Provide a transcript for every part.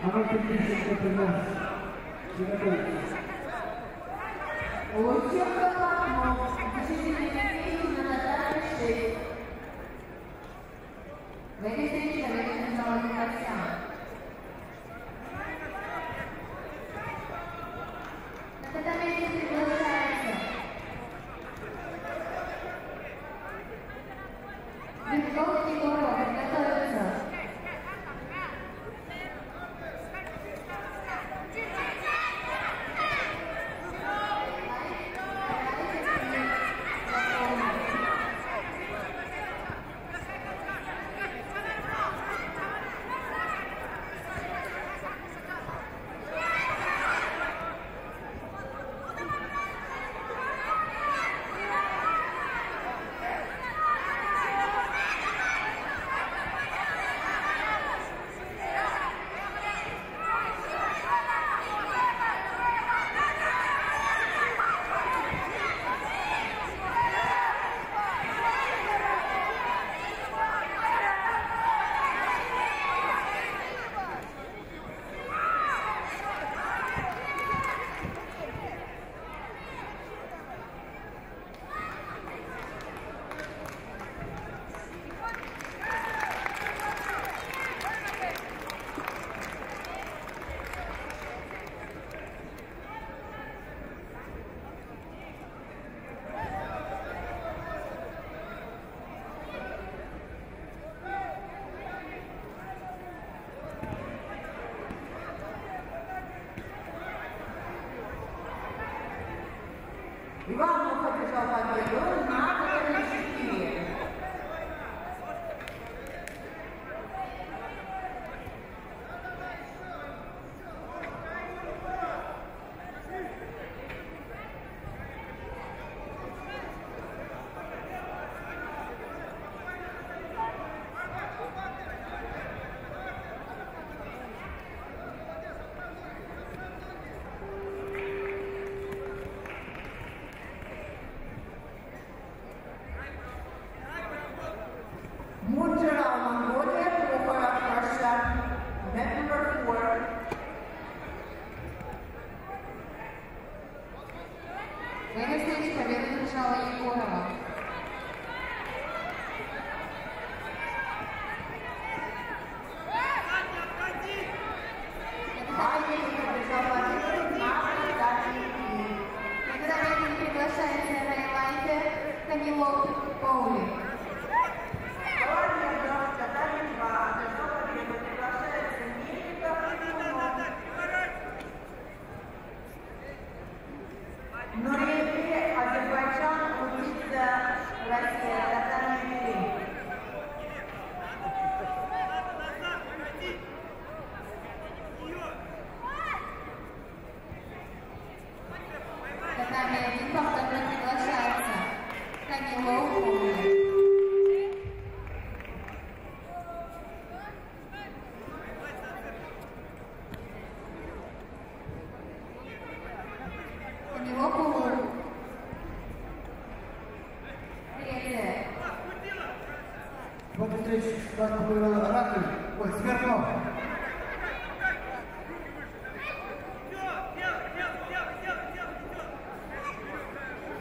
浜口選手となります。ありがとうござい。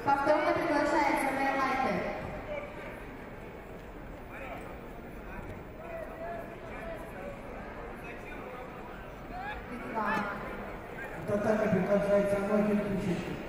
Passando Татами многие ключики. Давай,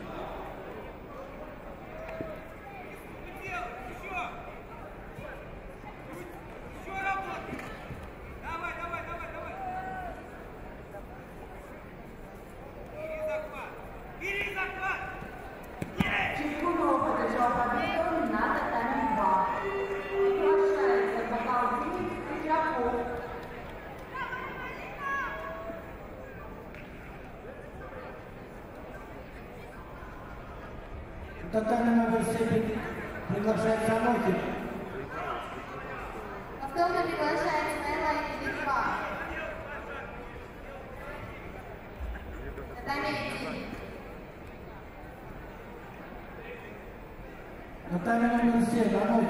Татами номер 7 приглашается Анохин. Повторно приглашается Рейлайте Литва. Татами один. Наталья номер 7, Анохин.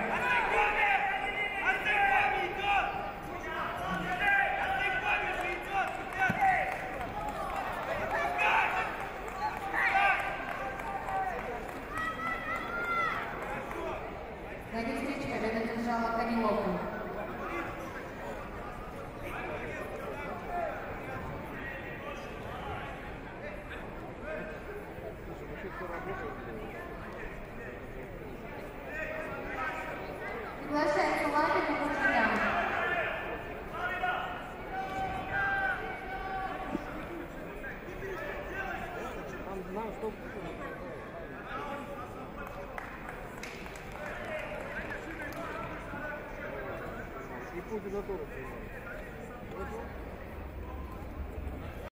На этой встрече победу одержала Камиловна. Приглашается Лапин и Куржиян. И путь готовы.